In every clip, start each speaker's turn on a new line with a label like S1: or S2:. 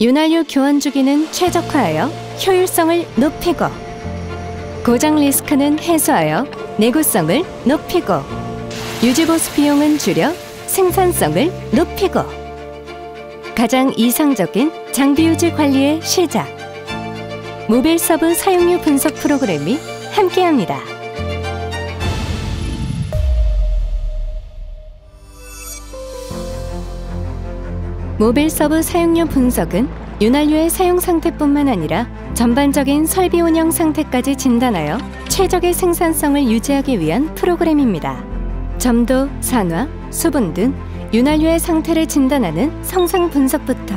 S1: 윤활유 교환 주기는 최적화하여 효율성을 높이고 고장 리스크는 해소하여 내구성을 높이고 유지보수 비용은 줄여 생산성을 높이고 가장 이상적인 장비 유지 관리의 시작 모빌 서브 사용유 분석 프로그램이 함께합니다. 모빌 서브 사용유 분석은 윤활유의 사용 상태뿐만 아니라 전반적인 설비 운영 상태까지 진단하여 최적의 생산성을 유지하기 위한 프로그램입니다. 점도, 산화, 수분 등 윤활유의 상태를 진단하는 성상 분석부터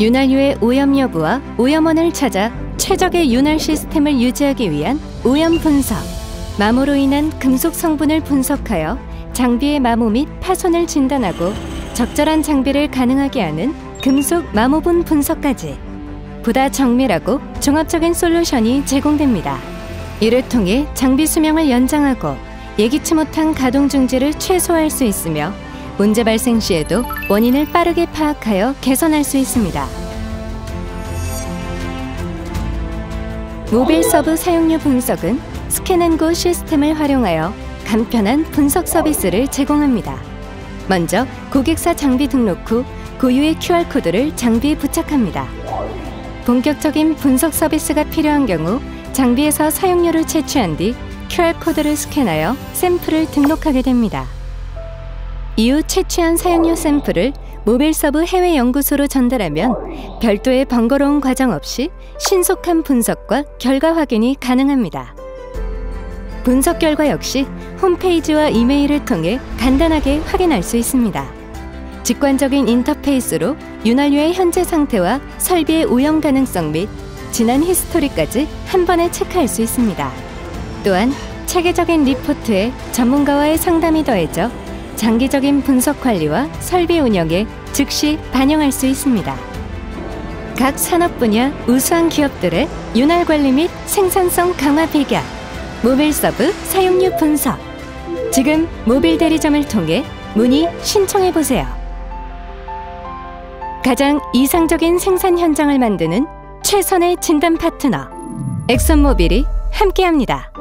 S1: 윤활유의 오염 여부와 오염원을 찾아 최적의 윤활 시스템을 유지하기 위한 오염 분석, 마모로 인한 금속 성분을 분석하여 장비의 마모 및 파손을 진단하고 적절한 장비를 가능하게 하는 금속 마모분 분석까지 보다 정밀하고 종합적인 솔루션이 제공됩니다. 이를 통해 장비 수명을 연장하고 예기치 못한 가동 중지를 최소화할 수 있으며 문제 발생 시에도 원인을 빠르게 파악하여 개선할 수 있습니다. 모빌 서브 사용유 분석은 Scan and Go 시스템을 활용하여 간편한 분석 서비스를 제공합니다. 먼저 고객사 장비 등록 후 고유의 QR코드를 장비에 부착합니다. 본격적인 분석 서비스가 필요한 경우 장비에서 사용유를 채취한 뒤 QR코드를 스캔하여 샘플을 등록하게 됩니다. 이후 채취한 사용유 샘플을 모빌 서브 해외 연구소로 전달하면 별도의 번거로운 과정 없이 신속한 분석과 결과 확인이 가능합니다. 분석 결과 역시 홈페이지와 이메일을 통해 간단하게 확인할 수 있습니다. 직관적인 인터페이스로 윤활유의 현재 상태와 설비의 오염 가능성 및 지난 history까지 한 번에 체크할 수 있습니다. 또한 체계적인 리포트에 전문가와의 상담이 더해져 장기적인 분석 관리와 설비 운영에 즉시 반영할 수 있습니다. 각 산업 분야 우수한 기업들의 윤활 관리 및 생산성 강화 비결 모빌 서브 사용유 분석 지금 모빌 대리점을 통해 문의 신청해 보세요. 가장 이상적인 생산 현장을 만드는 최선의 진단 파트너 엑슨모빌이 함께합니다.